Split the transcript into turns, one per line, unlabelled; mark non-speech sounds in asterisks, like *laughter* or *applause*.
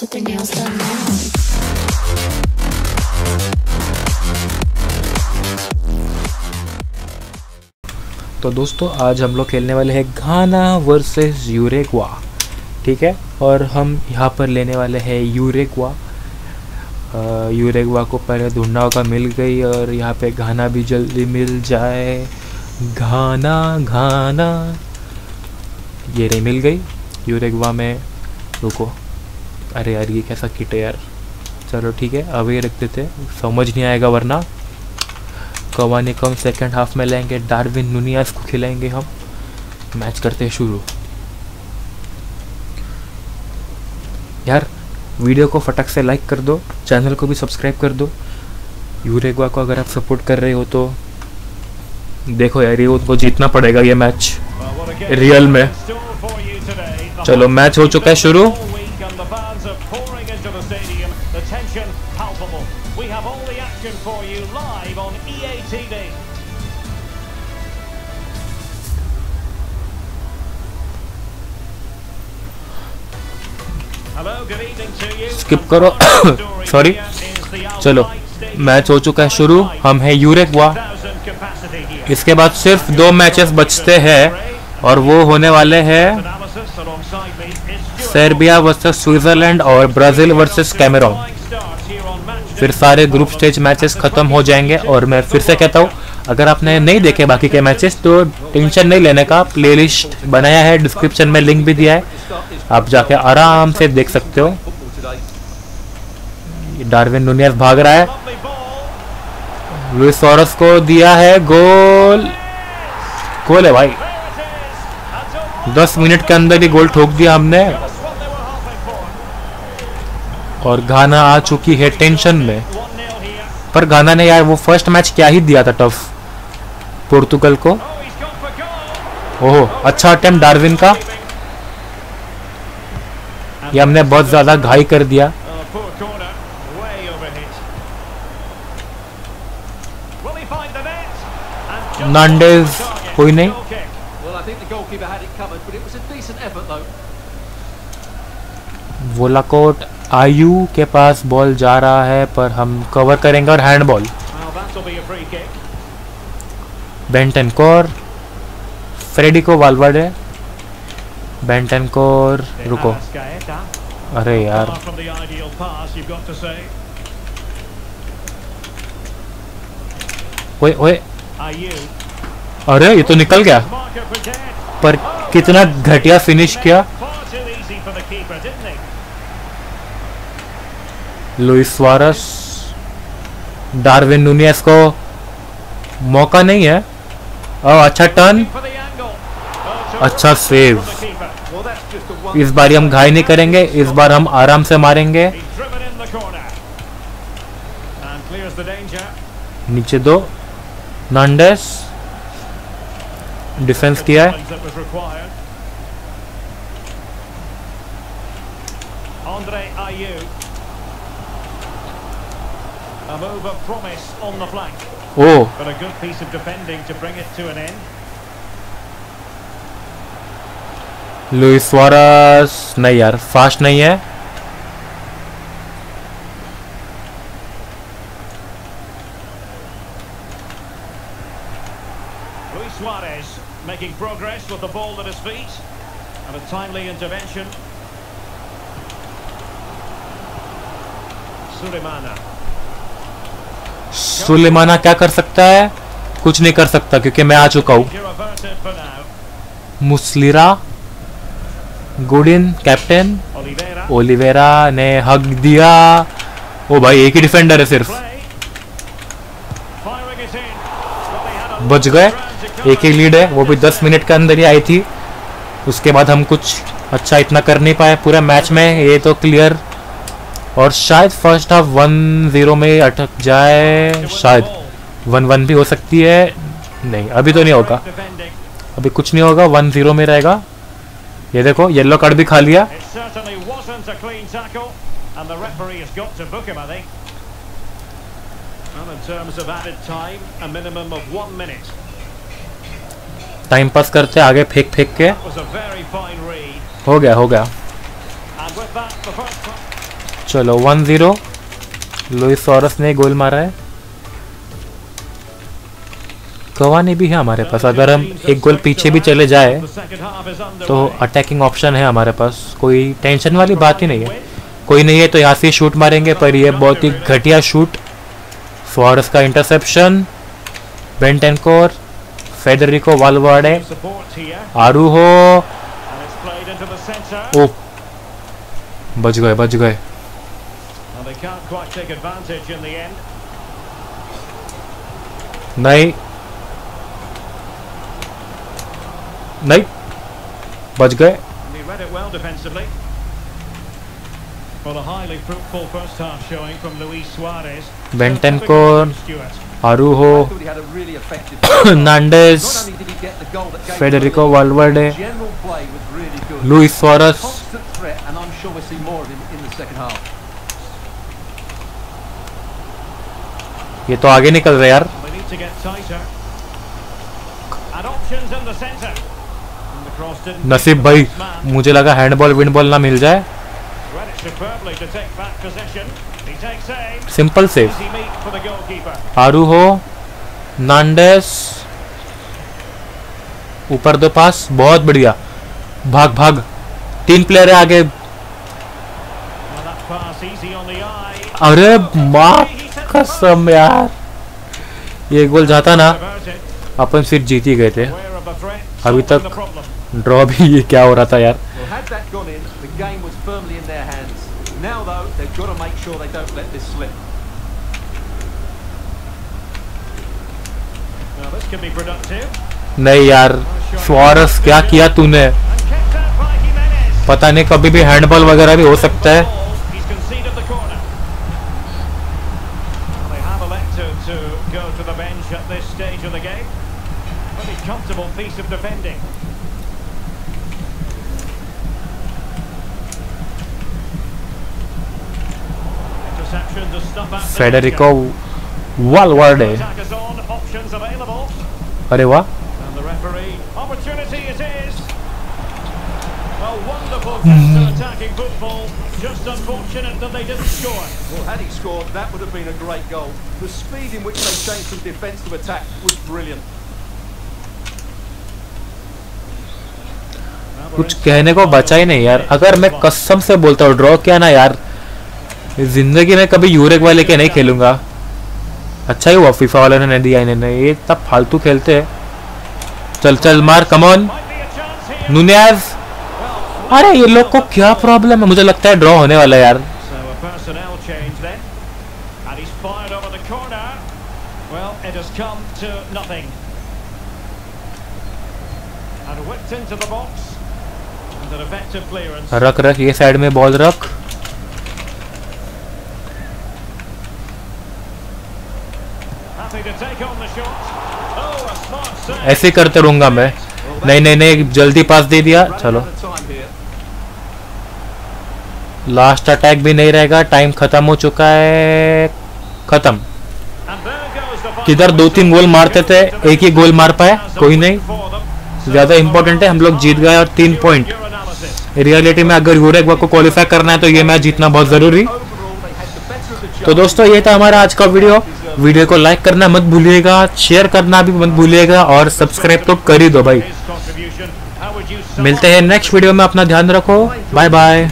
With their nails done now.
तो दोस्तों, आज हम लोग खेलने वाले हैं घाना वर्सेस यूरेक्वा ठीक है? और हम यहाँ पर लेने वाले हैं यूरेक्वा यूरेक्वा को पहले ढूंढना होगा, मिल गई और यहाँ पे घाना भी जल्दी मिल जाए। Ghana Ghana. ये रही मिल गई यूरेक्वा में। रुको। अरे यार, ये कैसा किट है यार। चलो ठीक है अब ये रख देते समझ नहीं आएगा वरना। कवानी कम सेकंड हाफ़ में लेंगे डार्विन नुनियास को खिलाएँगे हम। मैच करते हैं शुरू। यार वीडियो को फटक से लाइक कर दो। चैनल को भी सब्सक्राइब कर दो। यूरेगवा को अगर आप सपोर्ट कर रहे हो तो। देखो यार, ये उनको जीतना पड़ेगा ये मैच
रियल में।
चलो मैच हो चुका है शुरू।
स्किप करो।
सॉरी *coughs* चलो। मैच हो चुका है शुरू। हम है यूरेगवा इसके बाद सिर्फ़ दो मैचेस बचते हैं और वो होने वाले हैं सर्बिया वर्सेस स्विट्जरलैंड और ब्राज़ील वर्सेस कैमरून। फिर सारे ग्रुप स्टेज मैचेस खत्म हो जाएँगे और मैं फिर से कहता हूँ, अगर आपने नहीं देखे बाकी के मैचेस तो टेंशन नहीं लेने का प्लेलिस्ट बनाया है डिस्क्रिप्शन में लिंक भी दिया है। आप जाके आराम से देख सकते हो। डार्विन नुनियस भाग रहा है। लुइस सोरस को दिया है गोल। गोल है भाई। दस मिनट के अंदर ही गोल ठोक दिया हमने। और घाना आ चुकी है टेंशन में। पर घाना ने यार वो फ़र्स्ट मैच क्या ही दिया था टफ? पोर्तुगल को। ओहो अच्छा अटेम्प्ट डार्विन का। ये हमने बहुत ज़्यादा घाई कर दिया। नांडेज कोई नहीं. वोलाकोट। आयु के पास बॉल जा रहा है, पर हम कवर करेंगे और handball Bentancur Federico Valverde Bentancur रुको। अरे यार। ओए ओए। अरे, ये तो निकल गया। पर कितना घटिया फिनिश किया। लुइस सुआरस, डार्विन नुनियस को मौका नहीं है। और अच्छा टर्न अच्छा सेव इस बार हम घाई नहीं करेंगे, इस बार हम आराम से मारेंगे। नीचे दो। नांडेस डिफेंस किया है।
Andre Ayew. A move of promise on the flank,
oh
but a good piece of defending to bring it to an end.
Luis Suarez नहीं यार फास्ट नहीं है
Luis Suarez making progress with the ball at his feet. And a timely intervention. Sulemana.
सुलेमाना क्या कर सकता है? कुछ नहीं कर सकता, क्योंकि मैं आ चुका हूँ. मुस्लिरा, गुडिन, कैप्टन. ओलिवेरा ने हक दिया। ओ भाई, एक ही डिफेंडर है सिर्फ़। बच गए। एक ही लीड है, वो भी 10 मिनट के अंदर ही आई थी। उसके बाद हम कुछ अच्छा इतना कर नहीं पाए। पूरे मैच में ये तो क्लियर और शायद फ़र्स्ट हाफ़ वन ज़ीरो में अटक जाए शायद वन वन भी हो सकती है। नहीं अभी तो नहीं होगा। अभी कुछ नहीं होगा वन ज़ीरो में रहेगा। ये देखो येलो कार्ड भी खा लिया। टाइम पास करते आगे फेंक फेंक के हो गया हो गया। चलो वन ज़ीरो लुइस सॉरस ने गोल मारा है। कवानी भी है हमारे पास। अगर हम एक गोल पीछे भी चले जाए. तो अटैकिंग ऑप्शन है हमारे पास। कोई टेंशन वाली बात ही नहीं है। कोई नहीं है तो यहाँ से शूट मारेंगे पर ये बहुत ही घटिया शूट फॉरस का इंटरसेप्शन बेंटेनकोर फेडरिको वालवाडे। आरू हो. ओ बच गए बच गए।
can't quite take advantage in the end.
नहीं नहीं बच गए
And he read it well defensively. Well, a highly fruitful first half showing from Luis Suarez.
Bentancur.
So, Stuart.
आरू हो
I thought he had a really effective first half.
नांडेस
Not only did he get the goal that gave
Federico
the lead,
Valverde
general play was really good.
Luis Suarez
Constant threat, and I'm sure we'll see more of him in the second half.
ये तो आगे निकल रहे यार। नसीब भाई मुझे लगा हैंडबॉल विंडबॉल ना मिल जाए। सिंपल
से
आरू हो नांडेस ऊपर दो पास बहुत बढ़िया। भाग भाग। तीन प्लेयर है आगे। अरे माफ़ कसम यार। ये गोल जाता ना अपन सिर्फ़ जीत ही गए थे। अभी तक ड्रॉ भी ये क्या हो रहा था यार। नहीं यार फॉरस क्या किया तूने? पता नहीं कभी भी हैंडबॉल वगैरह भी हो सकता है।
To go to the bench at this stage of the game. Pretty comfortable piece of defending. Interception to stop that. A wonderful counter-attacking football. Just unfortunate that they didn't score.
Well, had he scored, that would have been a great goal. The speed in which they changed from defence to attack was brilliant.
कुछ कहने को बचा ही नहीं यार अगर मैं कसम से बोलता हूँ ड्रॉ किया ना यार ज़िंदगी में कभी यूरेक वाले के नहीं खेलूँगा अच्छा ही हुआ फीफा वाले ने नहीं दिया इन्हें ये तब फालतू खेलते हैं चल चल मार कमॉन. नुनियाज अरे ये लोग को क्या प्रॉब्लम है? मुझे लगता है ड्रॉ होने वाला यार। रख रख ये साइड में बॉल रख। ऐसे करते रहूँगा मैं। नहीं नहीं नहीं जल्दी पास दे दिया। चलो। लास्ट अटैक भी नहीं रहेगा टाइम खत्म हो चुका है, खत्म। किधर दो तीन गोल मारते थे, एक ही गोल मार पाए? कोई नहीं। ज़्यादा इंपॉर्टेंट है, हम लोग जीत गए और तीन पॉइंट रियलिटी में अगर यूरेगवा को क्वालिफाई करना है तो ये मैच जीतना बहुत ज़रूरी। तो दोस्तों, ये था हमारा आज का वीडियो वीडियो को लाइक करना मत भूलिएगा शेयर करना भी मत भूलिएगा और सब्सक्राइब तो कर ही दो भाई। मिलते हैं नेक्स्ट वीडियो में, अपना ध्यान रखो। Bye bye